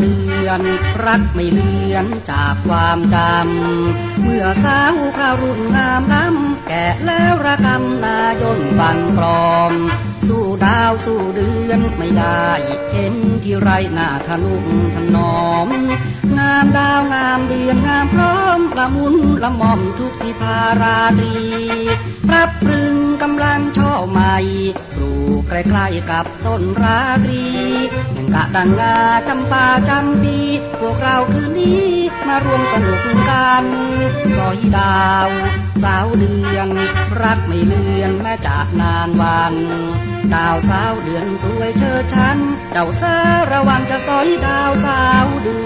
เดือนรักไม่เลือนจากความจำ เมื่อสาวครารุ่นงามล้ำแก่แล้วระกำนายนบันกลอม สู้ดาวสู้เดือนไม่ได้เห็นที่ไรหน้าทะนุถนอม งามดาวงามเดือนงามพร้อมละมุนละม่อมทุกทิพาราตรี ปรับปรึง ใกล้ๆกับต้นราตรีหนึ่งกะดังงาจำปาจำปี พวกเราคืนนี้มารวมสนุกกันสอยดาว สาวเดือน รักไม่เลือนแม้จากนานวัน ดาวสาวเดือนสวยเชิดชัน เจ้าสาระวังจะสอยดาวสาวเดือน